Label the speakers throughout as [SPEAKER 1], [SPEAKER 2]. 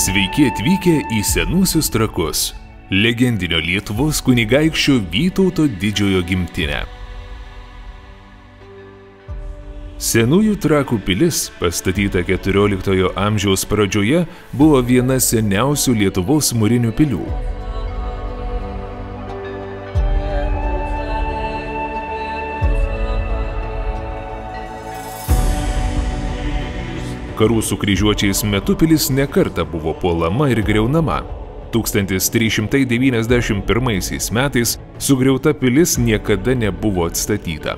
[SPEAKER 1] Sveiki atvykę į senusius trakus - legendinio Lietuvos kunigaikščio Vytauto didžiojo gimtinę. Senųjų trakų pilis, pastatyta XIV amžiaus pradžioje, buvo viena seniausių Lietuvos mūrinių pilių. Karų su kryžiuočiais metu pilis nekarta buvo puolama ir greunama. 1391 metais sugriauta pilis niekada nebuvo atstatyta.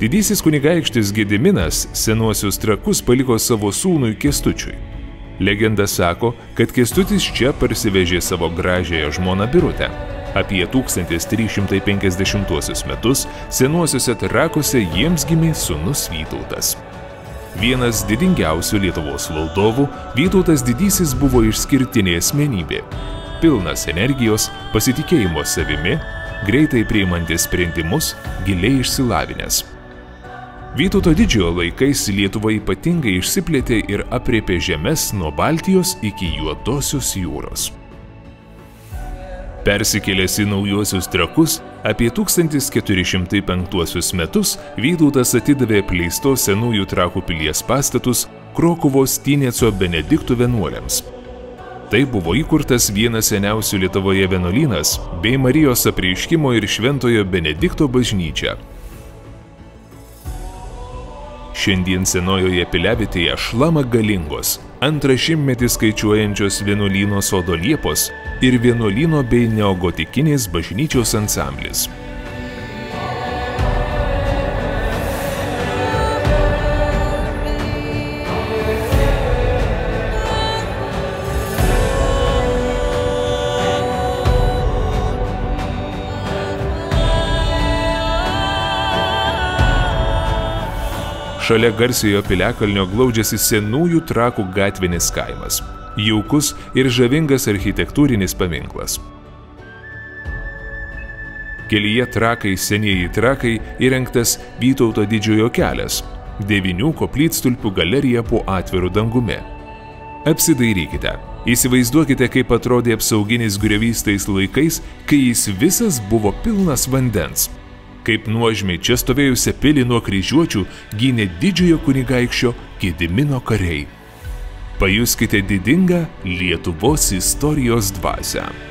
[SPEAKER 1] Didysis kunigaikštis Gediminas senuosius trakus paliko savo sūnui Kestučiui. Legenda sako, kad Kestutis čia parsivežė savo gražiąją žmoną Birutę. Apie 1350 metus senuosiuose trakuose jiems gimė sunus Vytautas. Vienas didingiausių Lietuvos valdovų, Vytautas didysis buvo išskirtinė asmenybė. Pilnas energijos, pasitikėjimo savimi, greitai priimantis sprendimus, giliai išsilavinęs. Vytauto didžiojo laikais Lietuva ypatingai išsiplėtė ir apriepė žemės nuo Baltijos iki Juodosios jūros. Persikėlęs į naujuosius trakus, apie 1405 metus Vytautas atidavė apleistos senųjų trakų pilies pastatus Krokuvos Tyneco Benediktų vienuoliams. Tai buvo įkurtas vienas seniausių Lietuvoje vienuolynas bei Marijos apreiškimo ir Šventojo Benedikto bažnyčia. Šiandien senojoje piliavitėje šlama galingos, antrą šimtmetį skaičiuojančios vienuolyno sodo liepos ir vienuolyno bei neogotikinės bažnyčios ansamblis. Šalia garsiojo piliakalnio glaudžiasi senųjų trakų gatvinis kaimas. Jaukus ir žavingas architektūrinis paminklas. Kelyje trakai senieji trakai įrengtas Vytauto didžiojo kelias - devinių koplytstulpių galerija po atviru dangumi. Apsidairykite. Įsivaizduokite, kaip atrodė apsauginis griovys tais laikais, kai jis visas buvo pilnas vandens kaip nuožmiai čia stovėjusią pilį nuo kryžiuočių gynė didžiojo kunigaikščio Gedimino kariai. Pajuskite didingą Lietuvos istorijos dvasę.